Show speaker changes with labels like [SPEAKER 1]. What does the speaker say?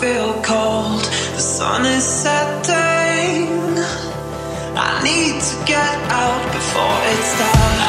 [SPEAKER 1] feel cold. The sun is setting. I need to get out before it's dark.